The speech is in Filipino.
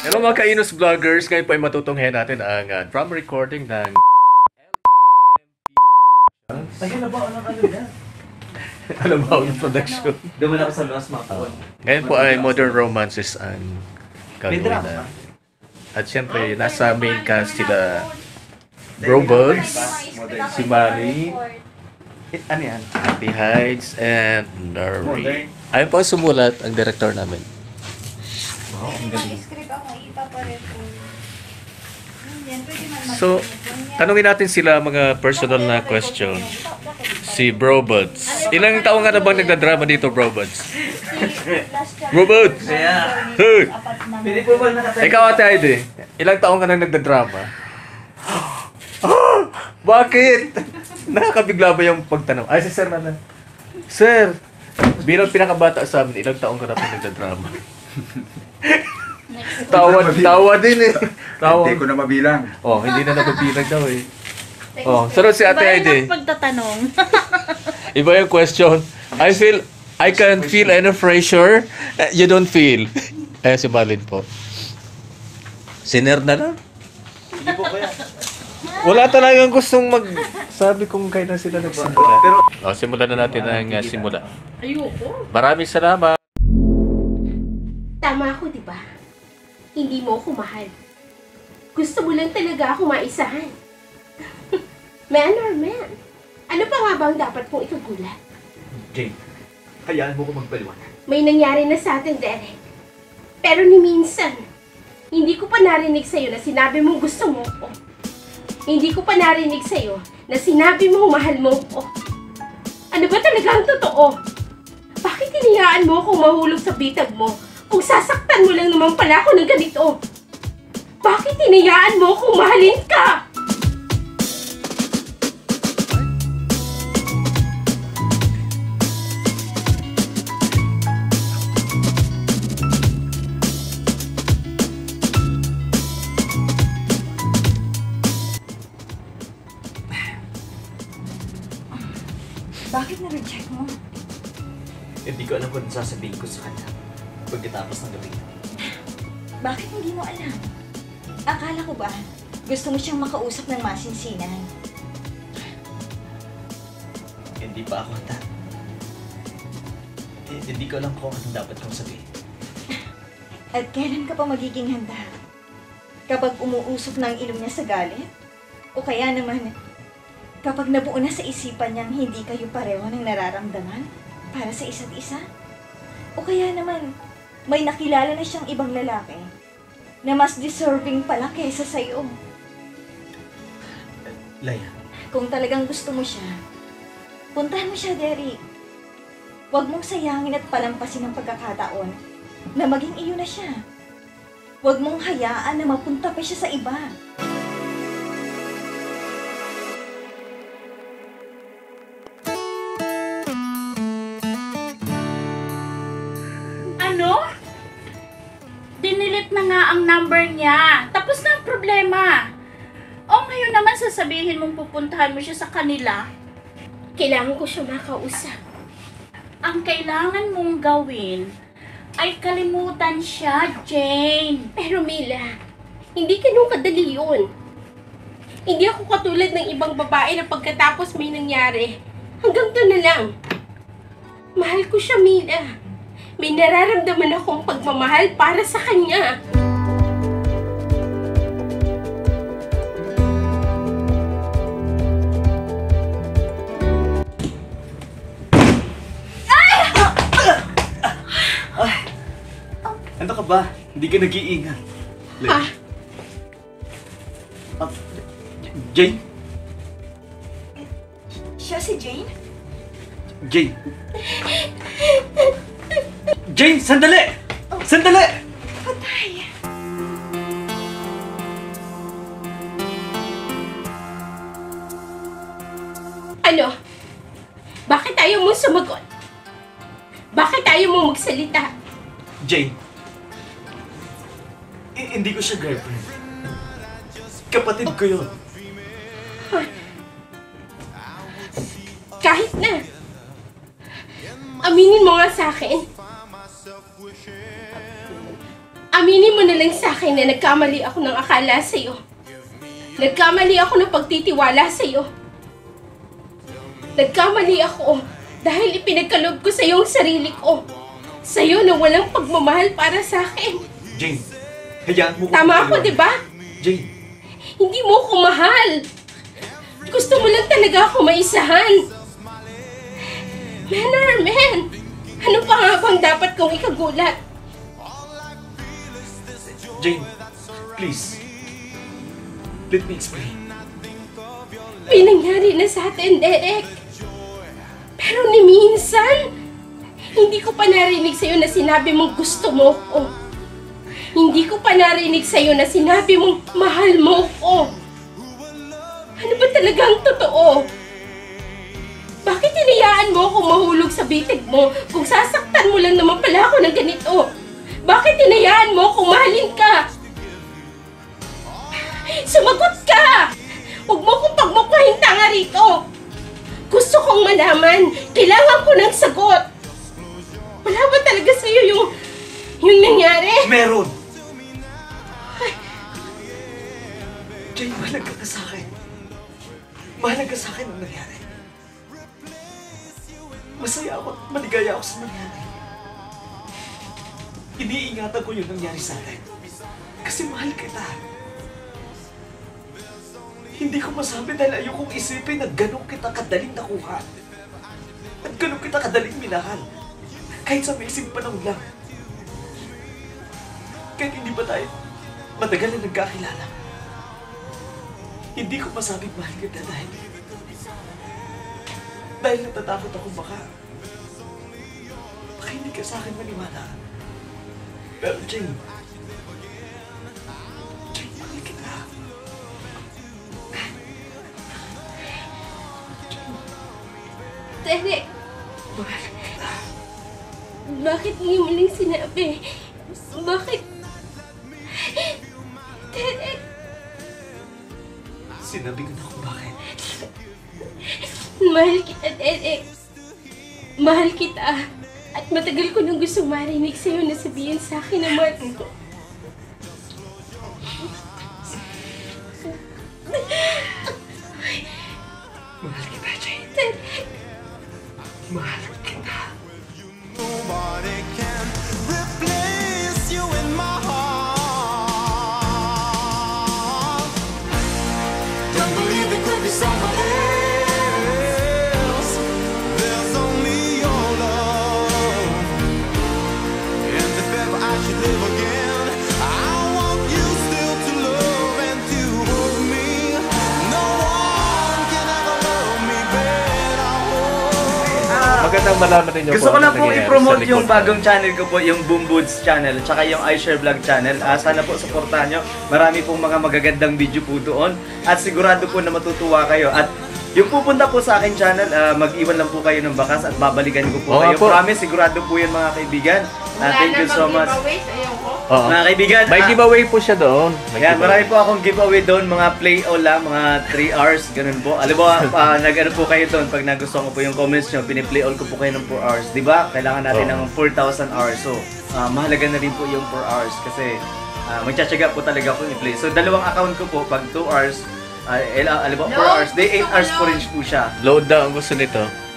Hello mga kainos vloggers, ngayon po ay matutunghayan natin ang uh, drum recording ng Tayo na ba? Ano ano yan? Alamao Production. Duman ako sa last map ko. Ngayon po ay Modern Romances ang gagawin na. At syempre, nasa main cast sila Bro Bugs, si Mari, Eh, ano yan? Happy Hides, and. Nori. Ayun po ang sumulat, ang director namin. Wow, ang galing. So, tanungin natin sila mga personal na question. Si Bro Buds. Ilang taong ka na bang nagdadrama dito, Bro Buds? Bro Buds! Kaya, Hey! Ikaw ate Heidi, ilang taong ka na nagdadrama? Bakit? Nakakabigla ba yung pagtanong? Ay, si Sir na na. Sir, bilang pinakabata sa amin, ilang taong ka na pa nagdadrama? tawa, tawa din eh. Tawa. Hindi ko na mabilang. Oh, hindi na nababilang daw eh. Oh, sunod si Ate Heidi. pagtatanong. Iba yung question. I feel, I can feel any pressure. Eh, You don't feel. Eh, si Malin po. Siner na lang. Hindi po kaya. Wala talagang gustong mag... Sabi kong kailan sila nagsimula. Pero, Oh, simulan na natin ang uh, simula. Ayoko. Maraming salamat. Tama ako, di ba? Hindi mo ako mahal. Gusto mo lang talaga ako maisahan. man or man? Ano pa nga ba ang dapat kong ikagulat? Jane, hayaan mo ko magpaliwanag. May nangyari na sa atin, Derek. Pero ni minsan, hindi ko pa narinig sa'yo na sinabi mong gusto mo ko. Hindi ko pa narinig sa'yo na sinabi mong mahal mo ko. Ano ba talaga ang totoo? Bakit hinayaan mo akong mahulog sa bitag mo kung sasaktan mo lang naman pala ako ng ganito? Bakit hinayaan mo akong mahalin ka? Bakit na-reject mo? Hindi ko alam kung sasabihin ko sa kanya pagkatapos ng gabi. Bakit hindi mo alam? Akala ko ba, gusto mo siyang makausap ng masinsinan? Hindi pa ako handa. Eh, Hindi ko alam kung anong dapat kong sabihin. At kailan ka pa magiging handa? Kapag umuusok na ang ilong niya sa galit? O kaya naman, kapag nabuo na sa isipan niyang hindi kayo pareho ng nararamdaman para sa isa't isa? O kaya naman, may nakilala na siyang ibang lalaki na mas deserving pala kaysa sa'yo. Laya, Kung talagang gusto mo siya, puntahan mo siya, Derek. Huwag mong sayangin at palampasin ang pagkakataon na maging iyo na siya. Huwag mong hayaan na mapunta pa siya sa iba. Sasabihin mong pupuntahan mo siya sa kanila. Kailangan ko siya makausap. Ang kailangan mong gawin ay kalimutan siya, Jane. Pero Mila, hindi ganun kadali yun. Hindi ako katulad ng ibang babae na pagkatapos may nangyari. Hanggang doon na lang. Mahal ko siya, Mila. May nararamdaman akong pagmamahal para sa kanya. Ano ka ba? Hindi ka nag-iingat. Ha? Ah, Jane? Siya si Jane? Jane? Jane, sandali! Sandali! Patay! Ano? Bakit ayaw mo sumagot? Bakit ayaw mo magsalita? Jane. Hindi ko siya girlfriend. Kapatid ko yun. Kahit na. Aminin mo nga sa akin. Aminin Aminin mo na lang sa akin na nagkamali ako ng akala sa'yo. Nagkamali ako ng pagtitiwala sa'yo. Nagkamali ako dahil ipinagkalob ko sa'yo ang sarili ko. Sa'yo na walang pagmamahal para sa akin. Jane, hayaan mo ko Tama ako, di ba? Jane, Hindi mo ko mahal. Gusto mo lang talaga ako maisahan. Manner, man. Ano pa nga bang dapat kong ikagulat? Jane, please. Let me explain. May nangyari na sa atin, Derek. Pero ni minsan, hindi ko pa narinig sa'yo na sinabi mong gusto mo ko. Hindi ko pa narinig sa'yo na sinabi mong mahal mo ko. Ano ba talagang totoo? Bakit hinayaan mo akong mahulog sa bitig mo kung sasaktan mo lang naman pala ako ng ganito? Bakit hinayaan mo akong mahalin ka? Sumagot ka! Huwag mo kong pagmukhaing tanga rito! Gusto kong malaman. Kailangan ko ng sagot. Wala ba talaga sa'yo yung... yung nangyari? Meron! Jane, mahalaga ka sa akin. Mahalaga sa akin ang nangyari. Masaya ako at maligaya ako sa nangyari. Iniingatan ko yung nangyari sa atin. Kasi mahal kita. Hindi ko masabi dahil ayokong isipin na ganun kita kadaling nakuha. At ganun kita kadaling minahal. Kahit sa maisip panahon lang. Kahit hindi pa tayo matagal na nagkakilala. Hindi ko masabing mahal kita dahil dahil natatakot ako baka baka hindi ka sa akin maniwala. Pero Jane, Jane, mahal kita. Derek, Mahal kita. bakit ngayon mo lang sinabi? Bakit? Derek, Sinabi ko na kung bakit. mahal kita, Derek. Mahal kita. At matagal ko nang gusto marinig sa'yo na sabihin sa akin na mahal ko. Magandang malaman ninyo Gusto ko lang po nangyayari i-promote yung bagong channel ko po, yung Boom Boots channel, tsaka yung iShare Vlog channel. Ah, sana po supportahan nyo. Marami pong mga magagandang video po doon. At sigurado po na matutuwa kayo. At yung pupunta po sa akin channel, ah, mag-iwan lang po kayo ng bakas at babalikan ko po Oo kayo. po. Promise, sigurado po yan mga kaibigan. Ah, thank you so much. Oo. Mga kaibigan, May ah, giveaway po siya doon. May Yan, giveaway. marami po akong giveaway doon, mga play all lang, mga 3 hours, ganun po. Alam mo, uh, nag-ano po kayo doon, pag nagustuhan ko po yung comments nyo, piniplay all ko po kayo ng 4 hours. Di ba? Kailangan natin ng 4,000 hours. So, ah, mahalaga na rin po yung 4 hours kasi uh, magtsatsaga po talaga po i-play. So, dalawang account ko po, pag 2 hours, uh, alam mo, 4 hours, day 8 hours po rin po siya. Load daw ang gusto nito.